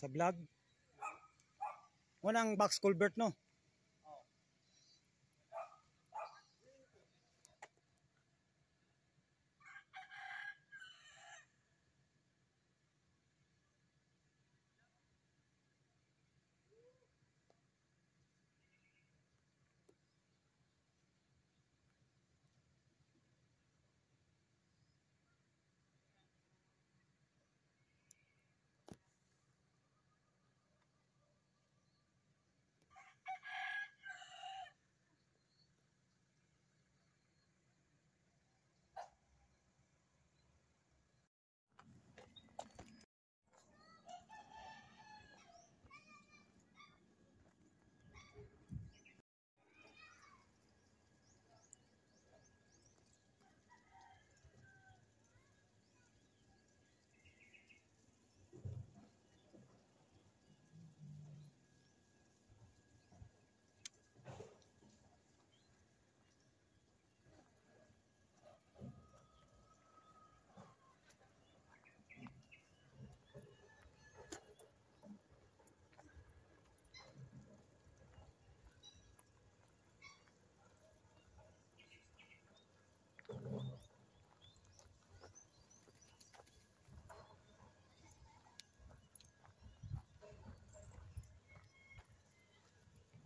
Sa vlog. Unang box culvert no.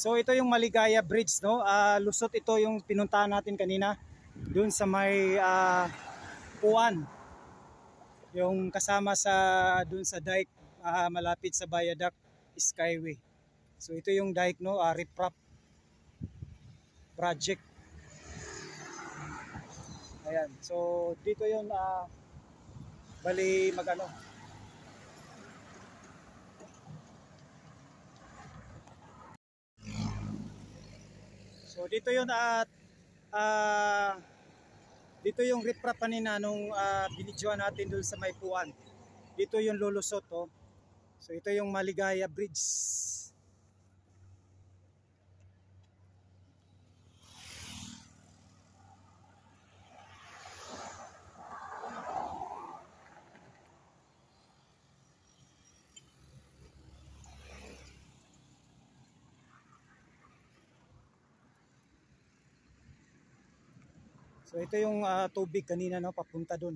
So ito yung Maligaya Bridge no. Ah, lusot ito yung pinuntahan natin kanina doon sa may ah, Puan. Yung kasama sa doon sa dike ah, malapit sa Viaduct Skyway. So ito yung dike no, ah, riprap project. Ayan. So dito yung ah, bali magano So dito yun at ah dito yung riprap kanina nung uh, binidyoan natin doon sa Maypuan. Dito yung lulusot oh. So ito yung Maligaya Bridge. So ito yung ah, tubig kanina no papunta doon.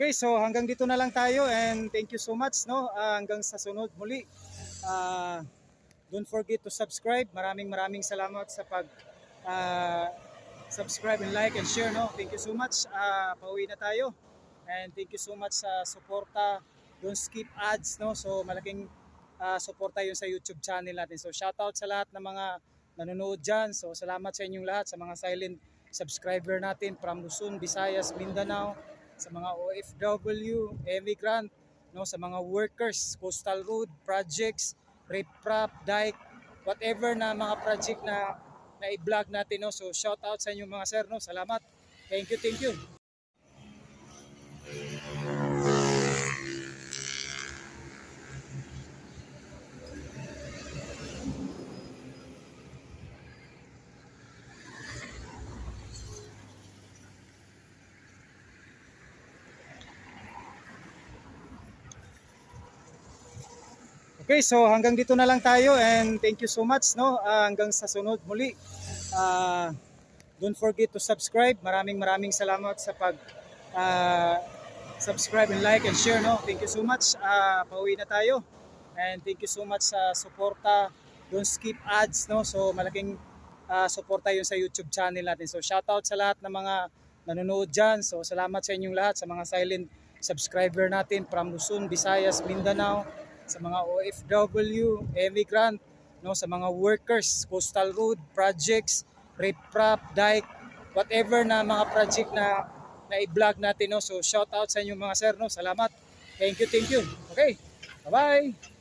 Okay, so hanggang dito na lang tayo and thank you so much no. Ah, hanggang sa sunod muli. Ah, don't forget to subscribe. Maraming maraming salamat sa pag ah, subscribe and like and share no. Thank you so much. Ah, pauwi na tayo. And thank you so much sa suporta. Don't skip ads no. So malaking ah, suporta yun sa YouTube channel natin. So shoutout sa lahat ng mga nanonood dyan. So salamat sa inyong lahat sa mga silent subscriber natin from Luzon, Visayas, Mindanao, sa mga OFW, immigrant, no, sa mga workers, coastal road projects, riprap, dike, whatever na mga project na na i-vlog natin no. So shout out sa inyo mga sir no. Salamat. Thank you, thank you. Okay, so hanggang dito na lang tayo and thank you so much no. Ah, hanggang sa sunod muli. Ah, don't forget to subscribe. Maraming maraming salamat sa pag ah, subscribe and like and share no. Thank you so much. Ah, pauwi na tayo. And thank you so much sa suporta. Don't skip ads no. So malaking ah, suporta 'yun sa YouTube channel natin. So shoutout sa lahat ng mga nanonood diyan. So salamat sa inyong lahat sa mga silent subscriber natin from Luzon, Visayas, Mindanao, sa mga OFW, immigrant, no, sa mga workers, coastal road projects, riprap, dike, whatever na mga project na na i-vlog natin no. So shout out sa inyo mga sir no. Salamat. Thank you, thank you. Okay. Bye-bye.